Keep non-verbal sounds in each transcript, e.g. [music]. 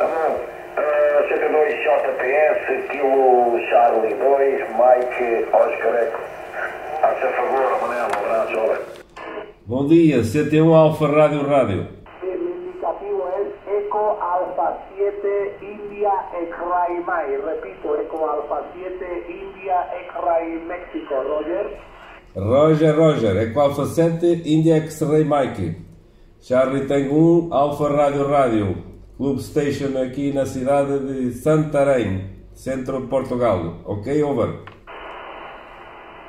Tá bom. Uh, 72 JPS, Kilo Charlie 2, Mike Oscar Eco. Faça favor, Manel, um abraço, olha. Bom dia, CT1 Alfa Rádio Rádio. Indicativo es Eco Alfa 7 India X-Ray May. Repito, Eco Alfa 7 India X-Ray México. Roger. Roger, Roger, Eco Alfa 7, India X-Ray Mike. Charlie Tango 1, Alfa Rádio Rádio. Club Station aqui na cidade de Santarém, centro de Portugal. Ok, over.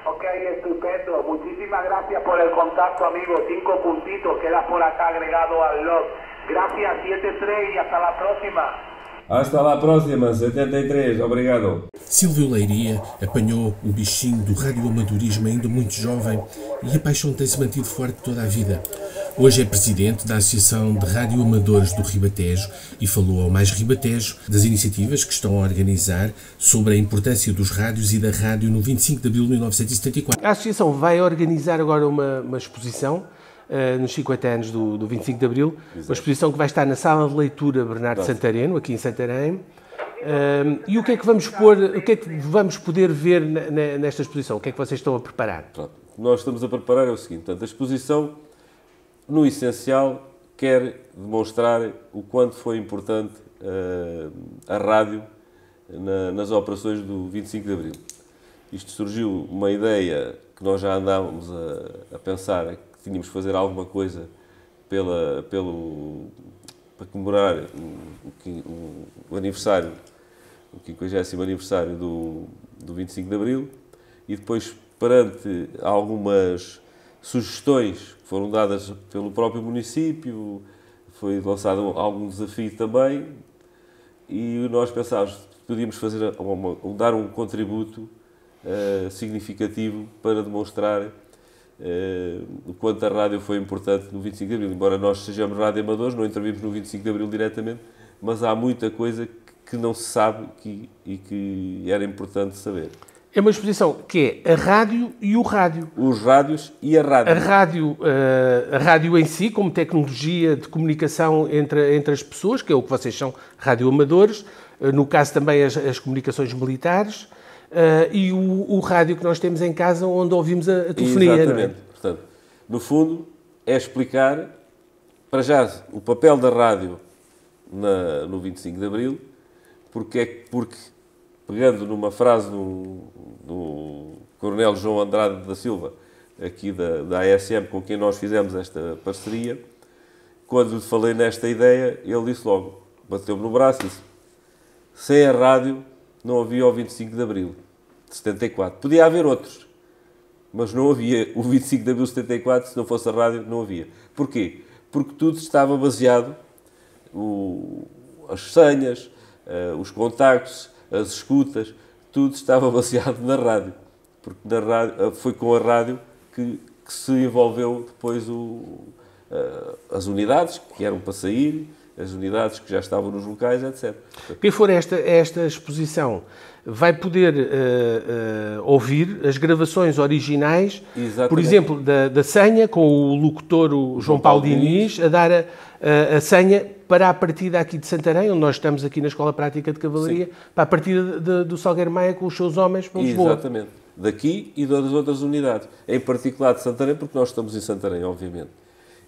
Ok, estupendo. Muchísimas gracias por el contacto, amigo. Cinco puntitos. Queda por acá agregado al log. Gracias, 7-3 y hasta la próxima. Hasta la próxima, 73, obrigado. Silvio Leiria apanhou o bichinho do radioamadorismo ainda muito jovem e a paixão tem-se mantido forte toda a vida. Hoje é presidente da Associação de Radioamadores do Ribatejo e falou ao Mais Ribatejo das iniciativas que estão a organizar sobre a importância dos rádios e da rádio no 25 de abril de 1974. A Associação vai organizar agora uma, uma exposição uh, nos 50 anos do, do 25 de abril, Exato. uma exposição que vai estar na Sala de Leitura Bernardo Exato. Santareno, aqui em Santarém. Uh, e o que é que vamos pôr, o que é que vamos poder ver nesta exposição? O que é que vocês estão a preparar? Pronto. Nós estamos a preparar é o seguinte, portanto, a exposição no essencial, quer demonstrar o quanto foi importante uh, a rádio na, nas operações do 25 de Abril. Isto surgiu uma ideia que nós já andávamos a, a pensar que tínhamos que fazer alguma coisa pela, pelo, para comemorar o, o, o aniversário, o 50 aniversário do, do 25 de Abril, e depois, perante algumas sugestões que foram dadas pelo próprio município, foi lançado algum desafio também, e nós pensávamos que podíamos fazer uma, dar um contributo uh, significativo para demonstrar uh, o quanto a rádio foi importante no 25 de Abril. Embora nós sejamos rádio amadores, não intervimos no 25 de Abril diretamente, mas há muita coisa que não se sabe que, e que era importante saber. É uma exposição que é a rádio e o rádio. Os rádios e a rádio. A rádio, uh, a rádio em si, como tecnologia de comunicação entre, entre as pessoas, que é o que vocês são radioamadores, uh, no caso também as, as comunicações militares, uh, e o, o, rádio que nós temos em casa onde ouvimos a, a telefonia. É? Exatamente. É? Portanto, no fundo, é explicar, para já, o papel da rádio na, no 25 de Abril, porque, é, porque pegando numa frase do, do Coronel João Andrade da Silva, aqui da, da ASM, com quem nós fizemos esta parceria, quando lhe falei nesta ideia, ele disse logo, bateu-me no braço e disse, sem a rádio não havia o 25 de Abril de 74. Podia haver outros, mas não havia o 25 de Abril de 74, se não fosse a rádio, não havia. Porquê? Porque tudo estava baseado, o, as senhas, uh, os contactos, as escutas, tudo estava [laughs] baseado na rádio. Porque na rádio, eh, foi com a rádio que, que se envolveu depois o, uh, as unidades que eram para sair, as unidades que já estavam nos locais, etc. Quem for esta, esta exposição vai poder uh, uh, ouvir as gravações originais, Exatamente. por exemplo, da, da senha, com o locutor o João, João Paulo, Paulo Diniz, a dar a, a, a senha para a partida aqui de Santarém, onde nós estamos aqui na Escola Prática de Cavalaria, Sim. para a partida de, do Salgueiro Maia com os seus homens para Lisboa. Exatamente. Daqui e das outras unidades. Em particular de Santarém, porque nós estamos em Santarém, obviamente.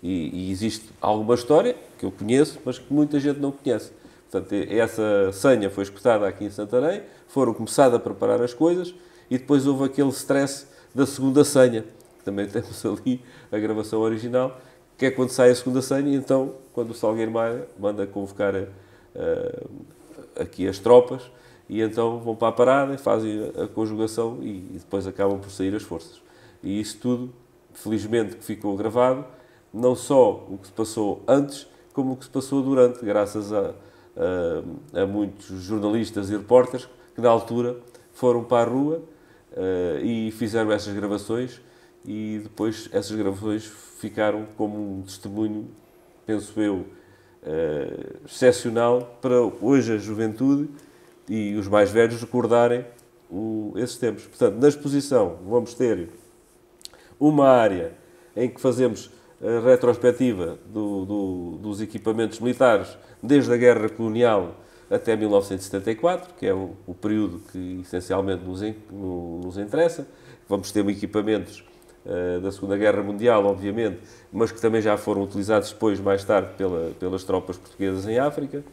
E, e, existe alguma história que eu conheço, mas que muita gente não conhece. Portanto, essa senha foi escutada aqui em Santarém, foram começadas a preparar as coisas e depois houve aquele stress da segunda senha. Também [laughs] temos ali a gravação original que é quando sai a segunda senha, e então, quando o Salgueiro Maia manda convocar uh, aqui as tropas, e então vão para a parada, fazem a conjugação e, e, depois acabam por sair as forças. E isso tudo, felizmente, que ficou gravado, não só o que se passou antes, como o que se passou durante, graças a, a, a muitos jornalistas e repórteres que, na altura, foram para a rua uh, e fizeram essas gravações e depois essas gravações ficaram como um testemunho, penso eu, uh, excepcional para hoje a juventude e os mais velhos recordarem o, esses tempos. Portanto, na exposição vamos ter uma área em que fazemos a retrospectiva do, do, dos equipamentos militares desde a Guerra Colonial até 1974, que é o, o período que essencialmente nos, nos interessa. Vamos ter equipamentos da Segunda Guerra Mundial, obviamente, mas que também já foram utilizados depois, mais tarde, pela, pelas tropas portuguesas em África.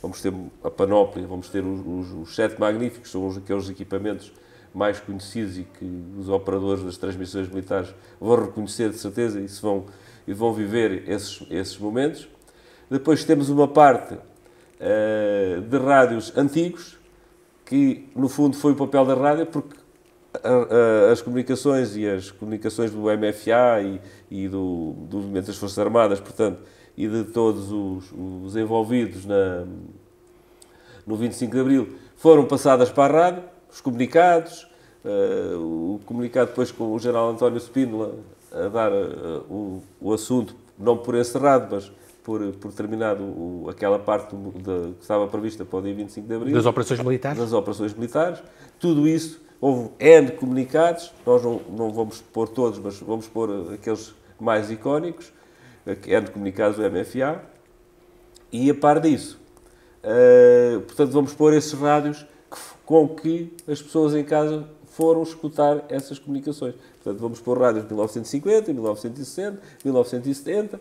Vamos ter a panóplia, vamos ter os, os, os sete magníficos, são aqueles equipamentos mais conhecidos e que os operadores das transmissões militares vão reconhecer de certeza e, se vão, e vão viver esses, esses momentos. Depois temos uma parte uh, de rádios antigos, que no fundo foi o papel da rádio, porque as comunicações e as comunicações do MFA e, e do, do movimento das Forças Armadas, portanto, e de todos os, os envolvidos na, no 25 de Abril, foram passadas para a rádio, os comunicados, uh, o comunicado depois com o general António Spínola a dar uh, o, o, assunto, não por encerrado, mas por, por terminado o, aquela parte de, que estava prevista para o dia 25 de Abril. Das operações militares? Das operações militares. Tudo isso, houve N comunicados, nós não, não vamos pôr todos, mas vamos pôr aqueles mais icónicos, N comunicados do MFA, e a par disso, uh, portanto, vamos pôr esses rádios com que as pessoas em casa foram escutar essas comunicações. Portanto, vamos pôr rádios de 1950, 1960, 1970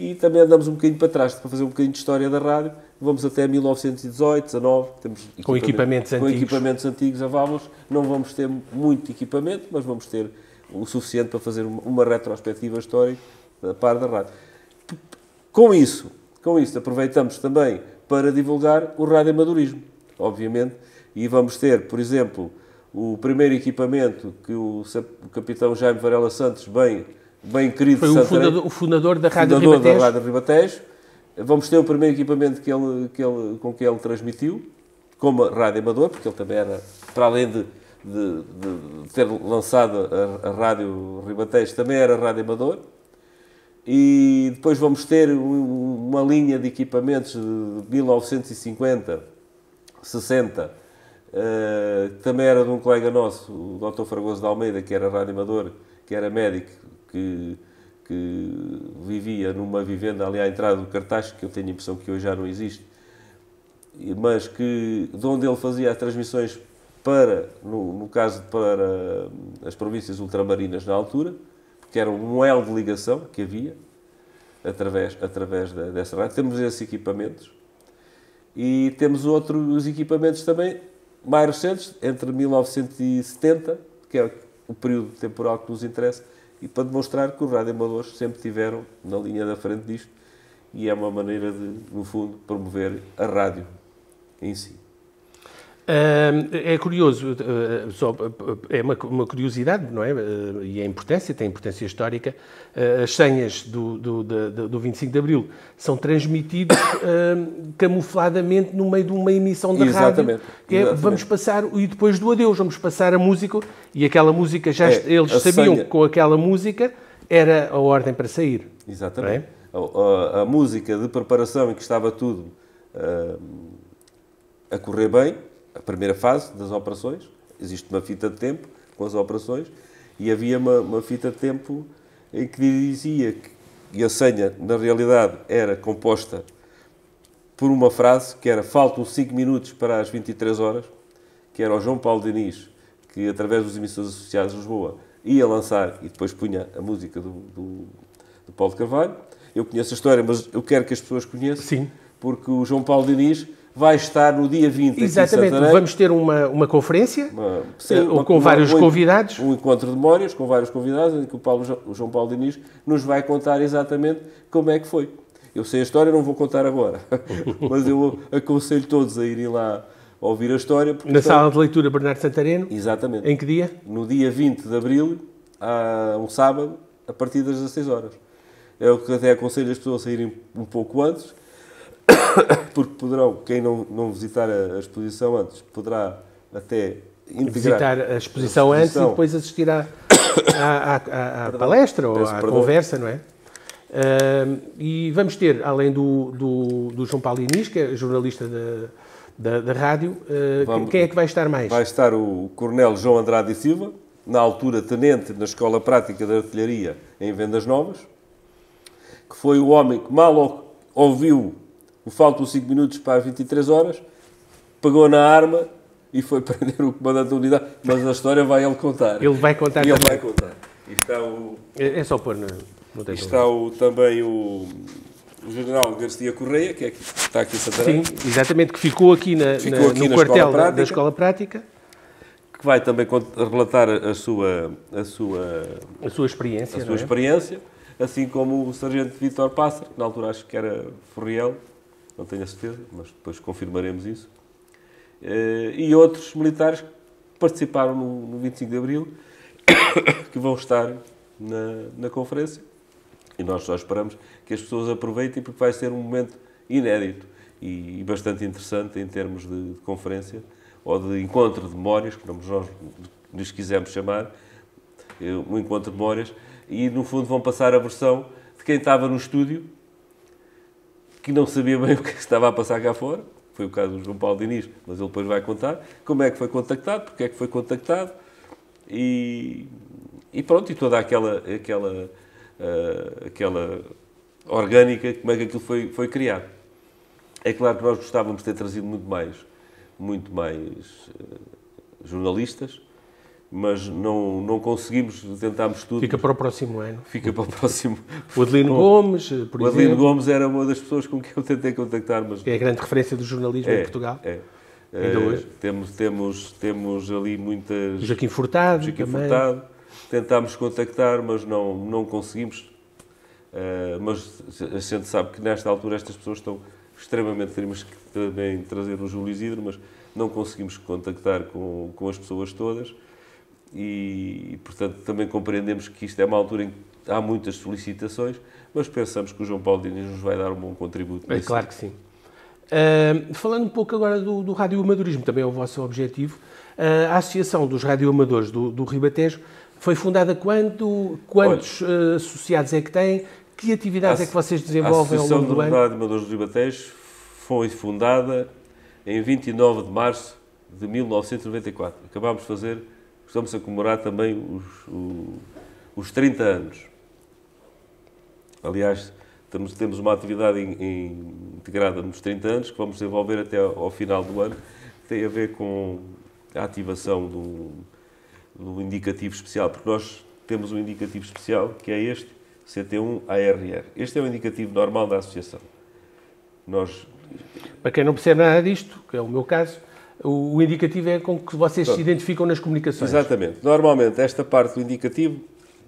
e também andamos um bocadinho para trás para fazer um bocadinho de história da rádio. Vamos até 1918, 19, temos equipamentos, com equipamentos com antigos. equipamentos antigos a válvulas. Não vamos ter muito equipamento, mas vamos ter o suficiente para fazer uma retrospectiva histórica da par da rádio. Com isso, com isso aproveitamos também para divulgar o radioamadorismo, obviamente, e vamos ter, por exemplo, o primeiro equipamento que o, o capitão Jaime Varela Santos, bem, bem querido Foi o fundador, o fundador, da Rádio fundador Ribatejo. da Rádio Ribatejo. Vamos ter o primeiro equipamento que ele, que ele, com que ele transmitiu, como rádio amador, porque ele também era, para além de, de, de ter lançado a, a Rádio Ribatejo, também era rádio amador. E depois vamos ter uma linha de equipamentos de 1950, 60, Uh, também era de um colega nosso, o Dr. Fragoso de Almeida, que era reanimador, que era médico, que, que vivia numa vivenda ali à entrada do Cartaz, que eu tenho a impressão que hoje já não existe, mas que, de onde ele fazia as transmissões para, no, no caso, para as províncias ultramarinas na altura, porque era um elo de ligação que havia através, através da, dessa rádio. Temos esses equipamentos e temos outros equipamentos também mais recentes, entre 1970, que é o período temporal que nos interessa, e para demonstrar que os radioamadores sempre estiveram na linha da frente disto e é uma maneira de, no fundo, promover a rádio em si é curioso, uh, só, é uma, curiosidade, não é? E a importância, tem importância histórica. As senhas do, do, do, do 25 de Abril são transmitidas camufladamente no meio de uma emissão da exatamente, rádio. É, exatamente. Vamos passar, e depois do adeus, vamos passar a música, e aquela música, já é, eles sabiam senha. que com aquela música era a ordem para sair. Exatamente. É? A, a, a, música de preparação em que estava tudo a correr bem a primeira fase das operações, existe uma fita de tempo com as operações, e havia uma, uma fita de tempo em que dizia que e a senha, na realidade, era composta por uma frase que era faltam 5 minutos para as 23 horas, que era o João Paulo Diniz, que através dos emissores associados de Lisboa ia lançar e depois punha a música do, do, do Paulo de Carvalho. Eu conheço a história, mas eu quero que as pessoas conheçam, Sim. porque o João Paulo Diniz vai estar no dia 20 Exatamente, vamos ter uma, uma conferência uma, sim, uh, uma, com vários um, convidados. Um encontro de memórias com vários convidados, em que o, Paulo, o João Paulo Diniz nos vai contar exatamente como é que foi. Eu sei a história, não vou contar agora, [laughs] mas eu aconselho todos a irem lá ouvir a história. Na está... sala de leitura Bernardo Santareno? Exatamente. Em que dia? No dia 20 de Abril, a um sábado, a partir das 16 horas. É o que até aconselho as pessoas a irem um pouco antes, [coughs] porque poderão, quem não, não visitar a, a exposição antes, poderá até integrar... Visitar a exposição, a exposição. antes e depois assistir à, [coughs] à, à, palestra ou à perdão. conversa, não é? Uh, e vamos ter, além do, do, do João Paulo Inês, que é jornalista da, da, da rádio, uh, vamos, quem é que vai estar mais? Vai estar o Coronel João Andrade e Silva, na altura tenente na Escola Prática de Artilharia em Vendas Novas. que foi o homem que mal ouviu faltam 5 minutos para as 23 horas, pegou na arma e foi [laughs] prender o comandante da unidade. Mas a história vai ele contar. Ele vai contar e ele vai contar. E está o, É é só pôr, não tem está o, também o, o general Garcia Correia, que é aqui, está aqui em Santarém, Sim, exatamente, que ficou aqui, na, Ficou na- aqui no na quartel Escola da- Prática. da Escola Prática, que vai também relatar a sua, a sua, a sua experiência. a sua é? experiência, assim como o sargento Vítor Pássaro, que na altura acho que era Forriel, não tenho a certeza, mas depois confirmaremos isso, Eh, e outros militares que participaram no, no 25 de Abril, [coughs] que vão estar na, na conferência, e nós só esperamos que as pessoas aproveitem, porque vai ser um momento inédito e, bastante interessante em termos de, de conferência, ou de encontro de memórias, como nós lhes quisermos chamar, eh, um encontro de memórias, e no fundo vão passar a versão de quem estava no estúdio, que não sabia bem [laughs] o que estava a passar cá fora, foi o caso do João Paulo Diniz, mas ele depois vai contar, como é que foi contactado, porque é que foi contactado, e, e pronto, e toda aquela, aquela, ah, aquela orgânica, como é que aquilo foi, foi criado. É claro que nós gostávamos de ter trazido muito mais, muito mais eh, jornalistas, mas não, não conseguimos, tentámos tudo. Fica para o próximo ano. Fica para o próximo. O Adelino Gomes, por O Adelino exemplo, Gomes era uma das pessoas com quem eu tentei contactar, mas que é a grande referência do jornalismo em Portugal. é. Ainda Eh, hoje. Temos, temos, temos ali muitas. O Joaquim Furtado Joaquim também. Furtado. Tentámos contactar, mas não, não conseguimos. Eh, mas a gente sabe que nesta altura estas pessoas estão extremamente. Teríamos que também trazer o Júlio Isidro, mas não conseguimos contactar com, com as pessoas todas. E, portanto, também compreendemos que isto é uma altura em que há muitas solicitações, mas pensamos que o João Paulo Diniz nos vai dar um bom contributo. É claro que sim. Ah, falando um pouco agora do, do radioamadorismo, também é o vosso objetivo. Ah, a Associação dos Radioamadores do, do Ribatejo foi fundada quando? Quantos ah, associados é que tem? Que atividades é que vocês desenvolvem A ao Associação longo do de ano? Rádio Amadores do Ribatejo foi fundada em 29 de março de 1994. Acabámos de fazer, estamos a comemorar também os, os 30 anos. Aliás, temos, temos uma atividade em- em- integrada nos 30 anos que vamos desenvolver até ao final do ano, que tem a ver com a ativação do, do indicativo especial, porque nós temos um indicativo especial que é este, CT1-ARR. Este é o indicativo normal da associação. Nós, Para quem não percebe nada disto, que é o meu caso, o, indicativo é com que vocês se Pronto. identificam nas comunicações. exatamente, normalmente esta parte do indicativo,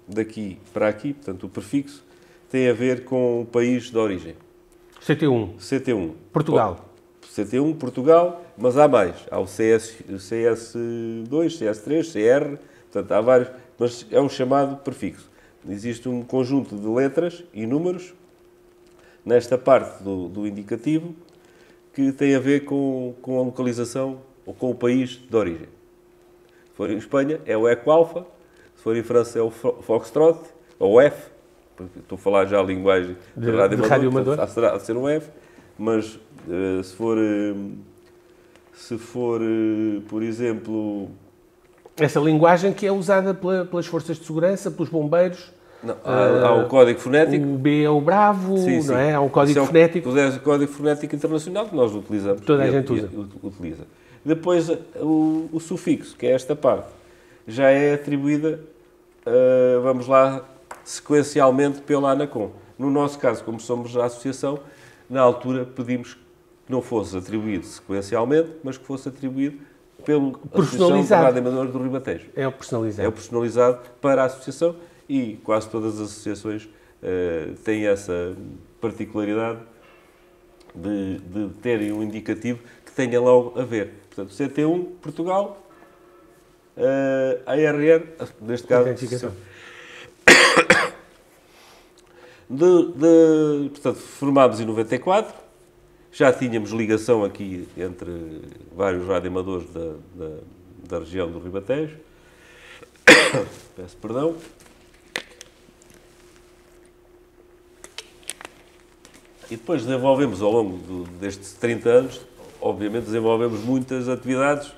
daqui para aqui, portanto o prefixo, tem a ver com o país de origem. CT1, CT1. Portugal. CT1, Portugal, mas há mais. Há o CS, CS2, CS3, CR, portanto há vários, mas é o chamado prefixo. Existe um conjunto de letras e números nesta parte do, do indicativo que tem a ver com, com a localização ou com o país de origem. Se for em Espanha, é o Eco Alfa, se for em França, é o Fo- Foxtrot, ou o F, porque estou a falar já a linguagem De- de, rádio de rádio amador. será de ser um F, mas eh, se for, eh, se for, eh, por exemplo, Essa linguagem que é usada pela- pelas forças de segurança, pelos bombeiros. Não, há, há o código fonético. O B é o Bravo, Sim, sim. não é? Há um código é o- fonético. O código fonético internacional que nós utilizamos. Toda a gente usa. utiliza. Depois, o, o sufixo, que é esta parte, já é atribuída, ah, vamos lá, sequencialmente pela ANACOM. No nosso caso, como somos a associação, na altura pedimos que não fosse atribuído sequencialmente, mas que fosse atribuído pelo Associação Personalizado. Amadores do Ribatejo. É o É personalizado. o personalizado para a associação e quase todas as associações eh, têm essa particularidade de, de terem um indicativo que tenha logo a ver. Portanto, CT1, Portugal, eh, ARR, neste caso. Identificação. [coughs] De, de- portanto, formámos em 94, já tínhamos ligação aqui entre vários radioamadores da, da, da região do Ribatejo. [coughs] Peço perdão. E depois desenvolvemos, ao longo do- destes 30 anos, obviamente desenvolvemos muitas atividades,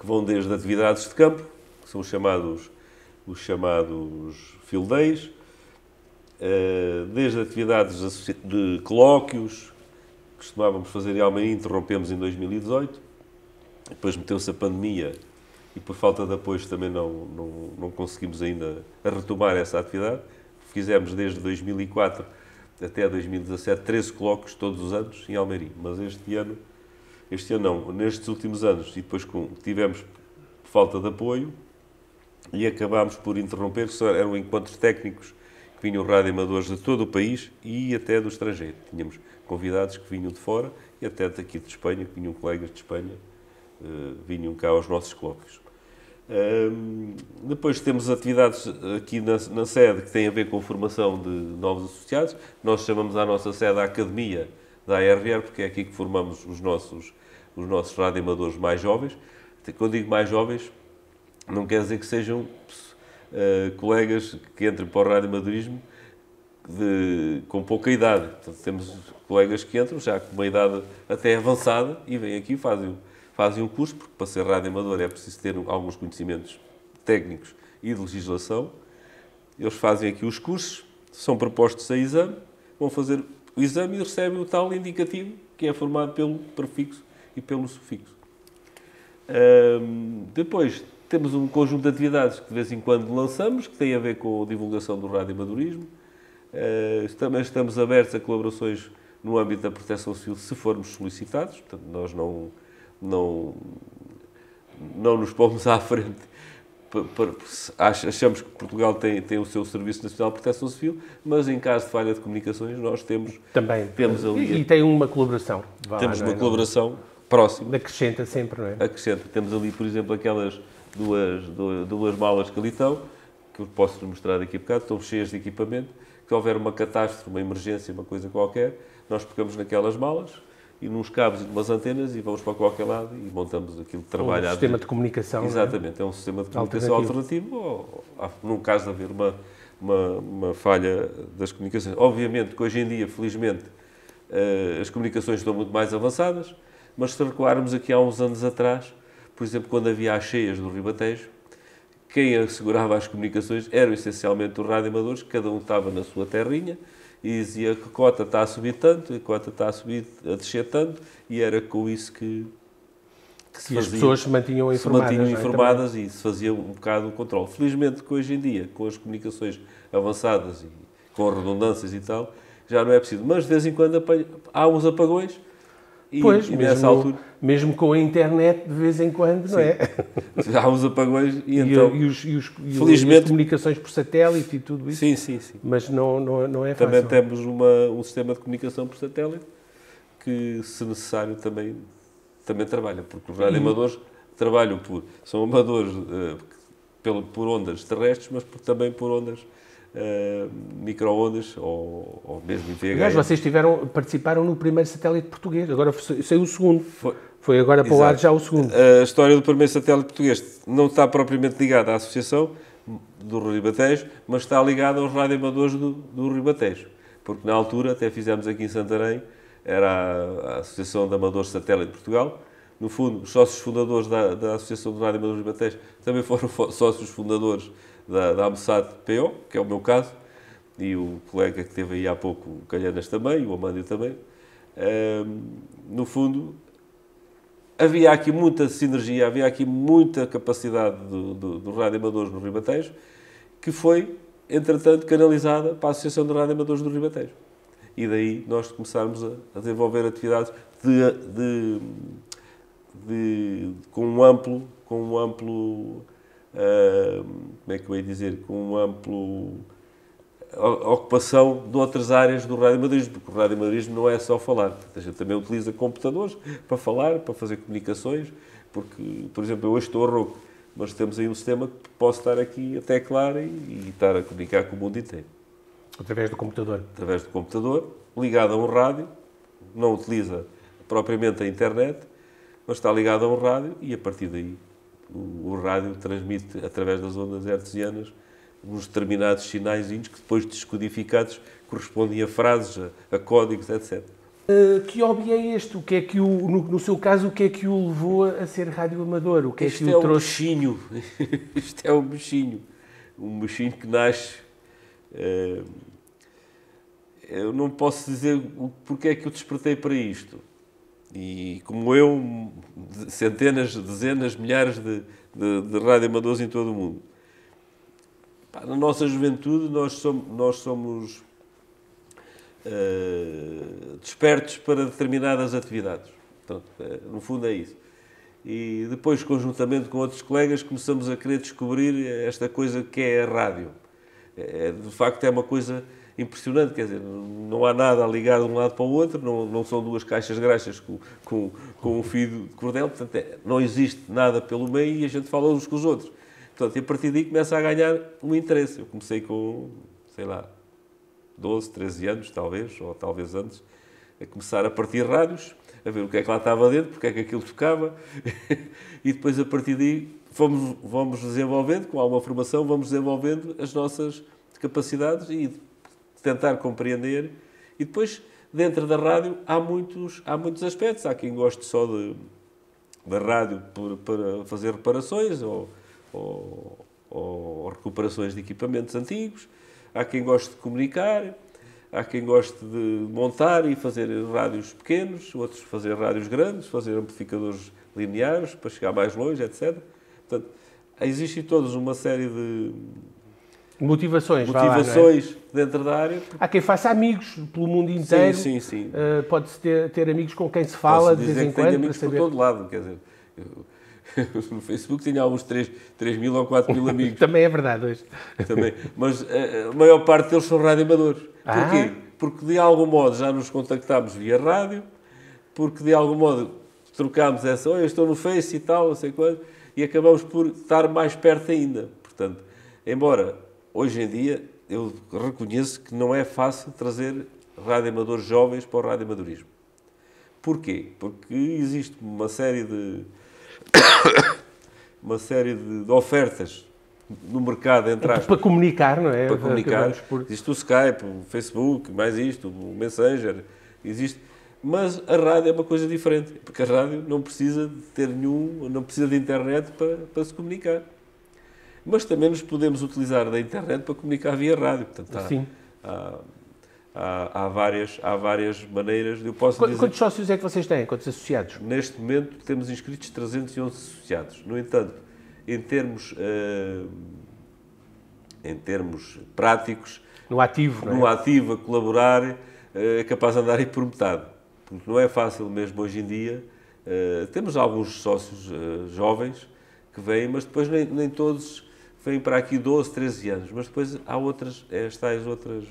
que vão desde atividades de campo, que são os chamados, os chamados field days, eh, desde atividades de colóquios, que costumávamos fazer em Almeida, interrompemos em 2018, depois meteu-se a pandemia e por falta de apoio também não, não, não conseguimos ainda retomar essa atividade. Fizemos desde 2004 até 2017 13 colóquios todos os anos em Almeirim, mas este ano, este ano não, nestes últimos anos, e depois com, tivemos falta de apoio e acabámos por interromper, eram encontros técnicos que vinham radioamadores de todo o país e até do estrangeiro. Tínhamos convidados que vinham de fora e até daqui de Espanha, que vinham colegas de Espanha, uh, vinham cá aos nossos colóquios. Depois temos atividades aqui na, na, sede que têm a ver com formação de novos associados. Nós chamamos a nossa sede a Academia da ARR, porque é aqui que formamos os nossos, os nossos radioamadores mais jovens. Quando digo mais jovens, não quer dizer que sejam uh, colegas que entrem para o radioamadorismo com pouca idade. Portanto, temos colegas que entram já com uma idade até avançada e vêm aqui e fazem, fazem um curso, porque para ser radioamador é preciso ter alguns conhecimentos técnicos e de legislação. Eles fazem aqui os cursos, são propostos a exame, vão fazer o exame e recebem o tal indicativo que é formado pelo prefixo e pelo sufixo. Depois temos um conjunto de atividades que de vez em quando lançamos, que tem a ver com a divulgação do radioamadorismo. Uh, também estamos abertos a colaborações no âmbito da proteção civil, se formos solicitados. Portanto, nós não, não, não nos pomos à frente. Achamos que Portugal tem, tem o seu Serviço Nacional de Proteção Civil, mas em caso de falha de comunicações, nós temos, Também. temos ali. E, e tem uma colaboração. temos uma é? colaboração próxima. Acrescenta sempre, não é? Acrescenta. Temos ali, por exemplo, aquelas duas, duas, duas malas que ali estão, que eu posso mostrar daqui a bocado, estão cheias de equipamento, que houver uma catástrofe, uma emergência, uma coisa qualquer, nós pegamos naquelas malas e nos cabos e numas antenas e vamos para qualquer lado e montamos aquilo que trabalha. Um sistema de comunicação. Exatamente, é? é? um sistema de comunicação alternativo, alternativo ou, num caso de haver uma, uma, uma, falha das comunicações. Obviamente que hoje em dia, felizmente, eh, as comunicações estão muito mais avançadas, mas se recuarmos aqui há uns anos atrás, por exemplo, quando havia as cheias do Ribatejo, quem assegurava as comunicações eram essencialmente os radioamadores, cada um estava na sua terrinha e dizia que a cota está a subir tanto, a cota está a subir, a descer tanto, e era com isso que, que se e fazia, as pessoas se mantinham informadas, se mantinham é? informadas e se fazia um bocado o controle. Felizmente que hoje em dia, com as comunicações avançadas e com redundâncias e tal, já não é preciso. Mas de vez em quando há uns apagões e, pois, e mesmo, altura... mesmo com a internet, de vez em quando, Sim. não é? [laughs] Há uns apagões e, então... E, os, e, os, felizmente... as comunicações por satélite e tudo isso. Sim, sim, sim. Mas não, não, não é também fácil. Também temos uma, um sistema de comunicação por satélite que, se necessário, também, também trabalha, porque os radioamadores trabalham por... São amadores uh, pelo, por ondas terrestres, mas por, também por ondas uh, micro-ondas ou, ou mesmo VHF. Aliás, vocês tiveram, participaram no primeiro satélite português, agora saiu o segundo. Foi, Foi agora para Exato. o ar já o segundo. A história do primeiro satélite português não está propriamente ligada à associação do Ribatejo, mas está ligada aos radioamadores do, do Ribatejo. Porque na altura, até fizemos aqui em Santarém, era a, a Associação de Amadores Satélite de Portugal. No fundo, os sócios fundadores da, da Associação de Radioamadores Ribatejo também foram sócios fundadores da, da AMSAT PO, que é o meu caso, e o colega que teve aí há pouco, o Calhanas também, o Amândio também. No fundo, havia aqui muita sinergia, havia aqui muita capacidade do, do, do Rádio Amadores no Ribatejo, que foi, entretanto, canalizada para a Associação de Rádio Amadores do Ribatejo. E daí nós começarmos a, a desenvolver atividades de, de, de, com um amplo, com um amplo como é que eu ia dizer, com um amplo ocupação de outras áreas do radioamadorismo, porque o radioamadorismo não é só falar. A gente também utiliza computadores para falar, para fazer comunicações, porque, por exemplo, eu hoje estou rouco, mas temos aí um sistema que posso estar aqui a teclar e, e estar a comunicar com o mundo inteiro. Através do computador? Através do computador, ligado a um rádio, não utiliza propriamente a internet, mas está ligado a um rádio e a partir daí o, o rádio transmite através das ondas hertzianas uns determinados sinais que depois descodificados correspondem a frases, a, a códigos, etc. Uh, que hobby é este? O que é que o, no, no, seu caso, o que é que o levou a ser radioamador? O que é Isto que é o trouxe? Bichinho. Isto é um bichinho. [laughs] Um bichinho que nasce uh, eu não posso dizer o porque é que eu despertei para isto. E como eu, centenas, dezenas, milhares de, de, de radioamadores em todo o mundo. Na nossa juventude, nós somos, nós somos uh, despertos para determinadas atividades. Portanto, é, no fundo é isso. E depois, conjuntamente com outros colegas, começamos a querer descobrir esta coisa que é a rádio. É, de facto, é uma coisa impressionante, quer dizer, não há nada a ligar de um lado para o outro, não, não são duas caixas graxas com, com, com um fio de cordel, portanto, é, não existe nada pelo meio e a gente fala uns com os outros. Portanto, a partir daí começa a ganhar um interesse. Eu comecei com, sei lá, 12, 13 anos, talvez, ou talvez antes, a começar a partir rádios, a ver o que é que lá estava dentro, porque é que aquilo tocava, [laughs] e depois a partir daí fomos, vamos desenvolvendo, com alguma formação, vamos desenvolvendo as nossas capacidades e tentar compreender. E depois, dentro da rádio, há muitos, há muitos aspectos. Há quem goste só de, da rádio para fazer reparações ou, ou, ou recuperações de equipamentos antigos. Há quem goste de comunicar. Há quem goste de montar e fazer rádios pequenos, outros fazer rádios grandes, fazer amplificadores lineares para chegar mais longe, etc. Portanto, existem todos uma série de, Motivações, motivações lá, é? dentro da área. Há quem faça amigos pelo mundo inteiro. Sim, sim, sim. Uh, Pode-se ter, ter, amigos com quem se fala Posso de vez em que quando. Tenho amigos por todo lado, quer dizer. Eu, [laughs] no Facebook tinha alguns 3, 3 mil ou 4 mil [laughs] amigos. Também é verdade hoje. Também. Mas a, a maior parte deles são radioamadores. Ah. Porquê? Porque de algum modo já nos contactámos via rádio, porque de algum modo trocámos essa, olha, estou no Face e tal, não sei quando, e acabamos por estar mais perto ainda. Portanto, embora hoje em dia eu reconheço que não é fácil trazer radioamadores jovens para o radioamadorismo. Porquê? Porque existe uma série de [coughs] uma série de, ofertas no mercado, entre aspas, Para comunicar, não é? Para comunicar. Por... Existe o Skype, o Facebook, mais isto, o Messenger, existe. Mas a rádio é uma coisa diferente, porque a rádio não precisa de ter nenhum, não precisa de internet para, para se comunicar mas também nos podemos utilizar da internet para comunicar via rádio. Portanto, há, Sim. Há, há, há, várias, há várias maneiras. Eu posso Quantos dizer, sócios é que vocês têm? Quantos associados? Neste momento temos inscritos 311 associados. No entanto, em termos, uh, em termos práticos, no ativo, no é? ativo a colaborar, uh, é capaz de andar aí por metade. Porque não é fácil mesmo hoje em dia. Uh, temos alguns sócios jovens que vêm, mas depois nem, nem todos vêm para aqui 12, 13 anos, mas depois há outras, estas outras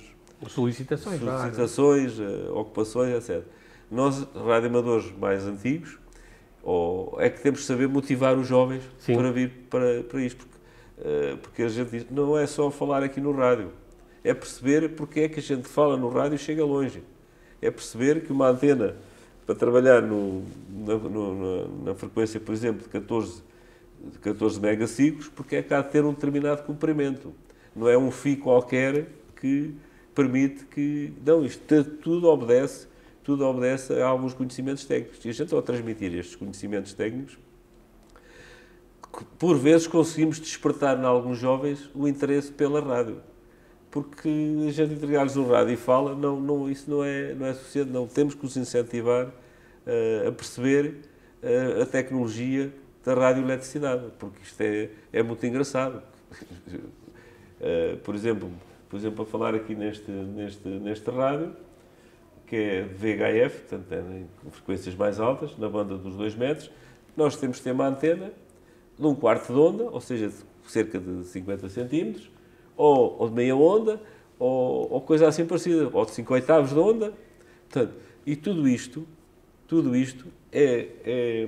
solicitações, solicitações uh, ocupações, etc. Nós, radioamadores mais antigos, ou, é que temos que saber motivar os jovens Sim. para vir para, para isto, porque, uh, porque a gente diz, não é só falar aqui no rádio, é perceber porque é que a gente fala no rádio e chega longe. É perceber que uma antena para trabalhar no, na, no, na, na frequência, por exemplo, de 14 de 14 megaciclos, porque é cá ter um determinado comprimento. Não é um fio qualquer que permite que... Não, isto tudo obedece, tudo obedece a alguns conhecimentos técnicos. E a gente, ao transmitir estes conhecimentos técnicos, por vezes conseguimos despertar em alguns jovens o interesse pela rádio. Porque a gente entregar-lhes um rádio e fala, não, não, isso não é, não é suficiente, não. Temos que os incentivar uh, a perceber uh, a tecnologia da radioeletricidade, porque isto é, é muito engraçado. uh, [laughs] por exemplo, por exemplo, a falar aqui neste, neste, neste rádio, que é VHF, portanto, é com frequências mais altas, na banda dos 2 metros, nós temos que ter uma antena de um quarto de onda, ou seja, de cerca de 50 centímetros, ou, ou de meia onda, ou, ou, coisa assim parecida, ou de 5 oitavos de onda. Portanto, e tudo isto, tudo isto é, é,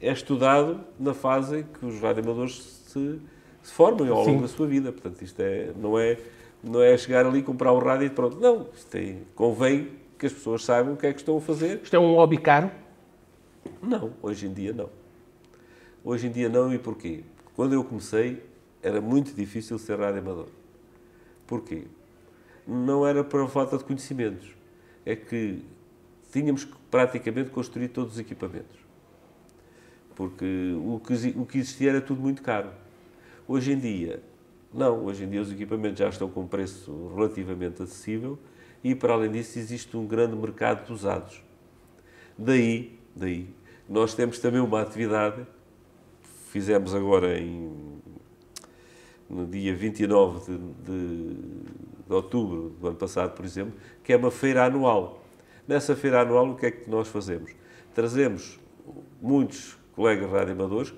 é estudado na fase em que os radioamadores se, se formam ao longo da sua vida. Portanto, isto é, não, é, não é chegar ali, comprar um rádio e pronto. Não, isto é, convém que as pessoas saibam o que é que estão a fazer. Isto é um hobby caro? Não, hoje em dia não. Hoje em dia não, e porquê? Quando eu comecei, era muito difícil ser radioamador. Porquê? Não era por falta de conhecimentos. É que tínhamos praticamente construir todos os equipamentos. Porque o que, o que existia era tudo muito caro. Hoje em dia, não. Hoje em dia os equipamentos já estão com preço relativamente acessível e, para além disso, existe um grande mercado de usados. Daí, daí, nós temos também uma atividade, fizemos agora em, no dia 29 de, de, de outubro do ano passado, por exemplo, que é uma feira anual. Nessa feira anual, o que é que nós fazemos? Trazemos muitos colegas radioamadores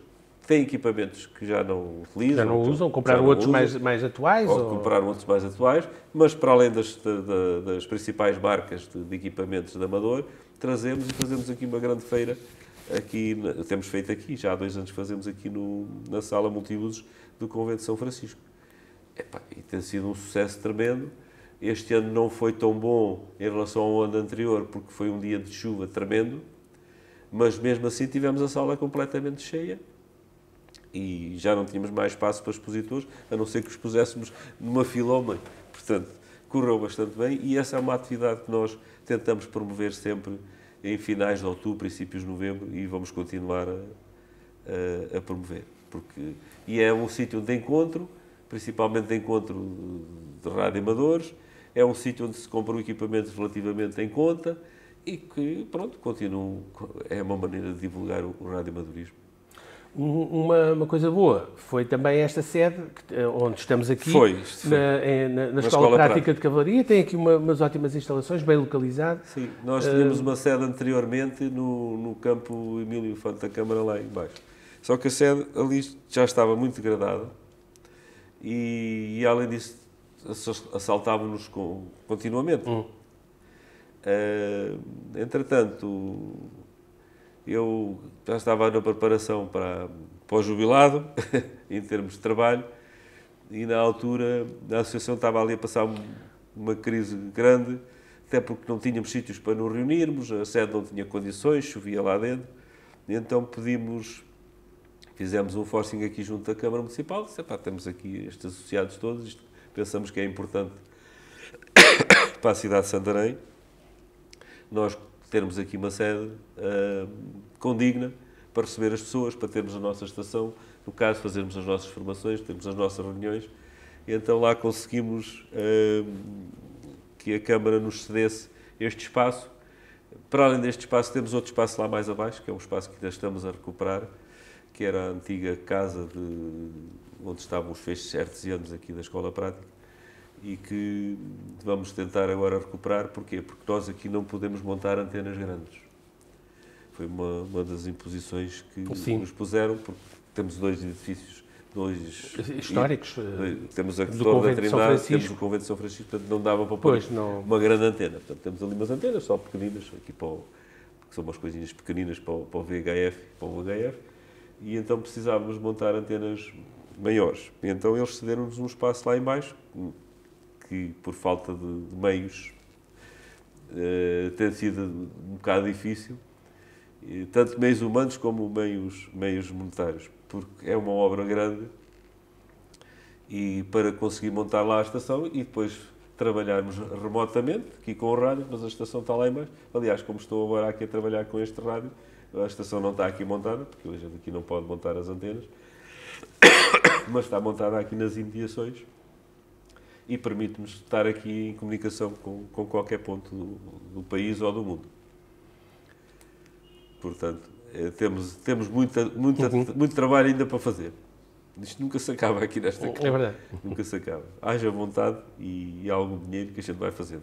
têm equipamentos que já não utilizam. Já não usam, compraram outros usam, mais, mais atuais? Ou, ou, compraram outros mais atuais, mas para além das, das principais marcas de, de, equipamentos de amador, trazemos e fazemos aqui uma grande feira. Aqui, temos feito aqui, já há dois anos fazemos aqui no, na sala multiusos do Convento de São Francisco. Epá, e tem sido um sucesso tremendo. Este ano não foi tão bom em relação ao ano anterior, porque foi um dia de chuva tremendo, mas mesmo assim tivemos a sala completamente cheia e já não tínhamos mais espaço para expositores, a não ser que os puséssemos numa fila ao meio. Portanto, correu bastante bem e essa é uma atividade que nós tentamos promover sempre em finais de outubro, princípios de novembro e vamos continuar a, a, a promover. Porque, e é um sítio de encontro, principalmente de encontro de rádio amadores, é um sítio onde se compra o equipamento relativamente em conta e que, pronto, continua, é uma maneira de divulgar o, o radioamadorismo. Uma, uma, coisa boa foi também esta sede, eh, onde estamos aqui, foi, foi. Na, na, na, na, Escola, Escola Prática, Prática de Cavalaria. Tem aqui uma, umas ótimas instalações, bem localizadas. Sim, nós tínhamos uh, uma sede anteriormente no, no campo Emílio Fonte da Câmara, lá embaixo. Só que a sede ali já estava muito degradada e, e além disso, assaltavam-nos continuamente. Uh, entretanto, eu já estava na preparação para, para o jubilado, [laughs] em termos de trabalho, e na altura a associação estava ali a passar uma crise grande, até porque não tínhamos sítios para nos reunirmos, a sede não tinha condições, chovia lá dentro, então pedimos, fizemos um forcing aqui junto da Câmara Municipal, disse, temos aqui estes associados todos, isto, pensamos que é importante [coughs] para a cidade de Santarém, nós termos aqui uma sede uh, condigna para receber as pessoas, para termos a nossa estação, no caso, fazermos as nossas formações, termos as nossas reuniões. E então lá conseguimos uh, que a Câmara nos cedesse este espaço. Para além deste espaço, temos outro espaço lá mais abaixo, que é um espaço que ainda estamos a recuperar, que era a antiga casa de, onde estavam os feixes artesianos aqui da Escola Prática e que vamos tentar agora recuperar. Porquê? Porque nós aqui não podemos montar antenas grandes. Foi uma, uma das imposições que Sim. nos puseram, porque temos dois edifícios dois históricos. Dois, temos a Torre da Trindade, temos o Convento de São Francisco, portanto não dava para pôr não... uma grande antena. Portanto, temos ali umas antenas só pequeninas, aqui para o, que são umas coisinhas pequeninas para o, para o VHF para o VHF, e então precisávamos montar antenas maiores. E então eles cederam-nos um espaço lá embaixo, que, por falta de, de meios, uh, tem sido um bocado difícil, tanto meios humanos como meios, meios monetários, porque é uma obra grande e para conseguir montar lá a estação e depois trabalharmos remotamente, aqui com o rádio, mas a estação está lá embaixo. Aliás, como estou agora aqui a trabalhar com este rádio, a estação não está aqui montada, porque hoje aqui não pode montar as antenas, mas está montada aqui nas imediações e permite-nos estar aqui em comunicação com, com qualquer ponto do, do país ou do mundo. Portanto, é, temos, temos muita, muita, uhum. muito trabalho ainda para fazer. Isto nunca se acaba aqui nesta É verdade. Nunca se acaba. Haja vontade e, e algum dinheiro que a gente vai fazendo.